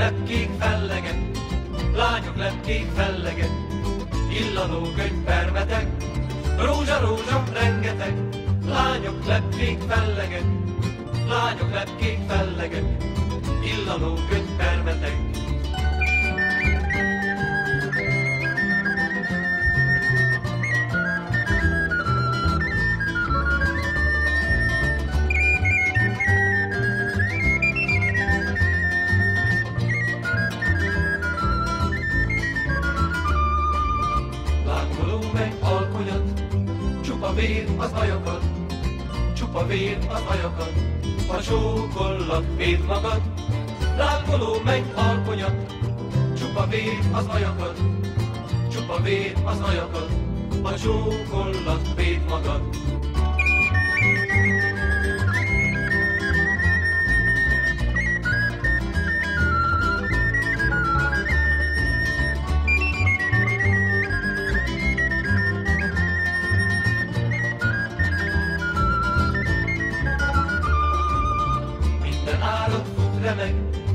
lepkék fellege, lányok lepkék fellege, illanó könyvpermetek, rózsa, rózsa, rengeteg, lányok lepkék fellege, lányok lepkék fellege, illanó könyvpermetek. Csupa vér az ajakat, csupa vér az ajakat, ha csókollak, véd magad. Lángoló meg alkonyat, csupa vér az ajakat, csupa vér az ajakat, ha csókollak, véd magad. Remeg,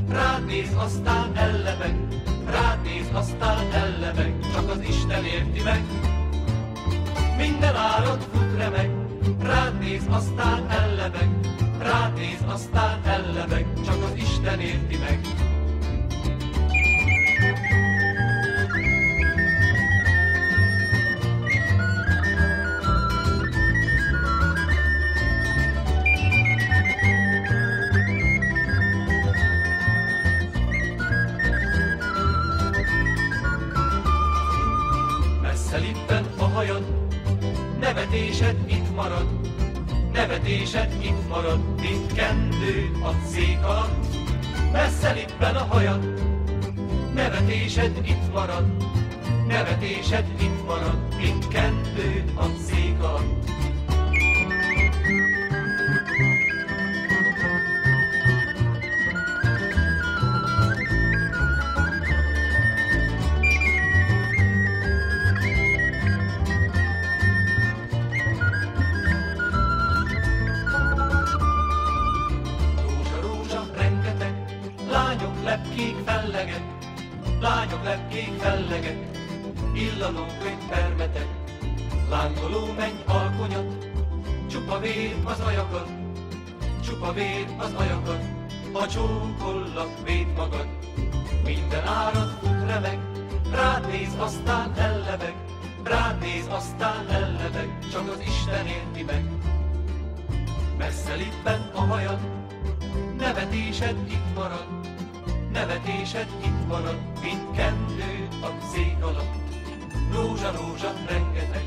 rád néz, aztán ellebeg, rád néz, aztán ellebeg, csak az Isten érti meg. Minden állat fut remeg, rád néz, aztán ellebeg, rád néz, aztán ellebeg, csak az Isten érti meg. Hajad, nevetésed itt marad, nevetésed itt marad, mint kendő a szék alatt. Messze lippen a hajad, nevetésed itt marad, nevetésed itt marad, mint kendő lepkék fellegek, lányok lepkék fellegek, illanó könyvpermetek, lángoló menny alkonyat, csupa vér az ajakat, csupa vér az ajakat, ha csókollak, véd magad, minden árad fut remeg, rád néz, aztán ellebeg, rád néz, aztán ellebeg, csak az Isten érti meg. Messze lippen a hajad, nevetésed itt marad, nevetésed itt marad, mint kendő a szék alatt. Rózsa, rózsa, rengeteg,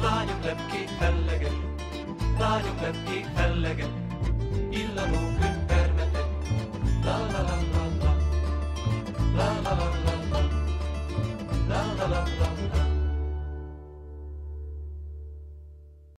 lányok lepkék fellegek, lányok lepkék fellegek, illanó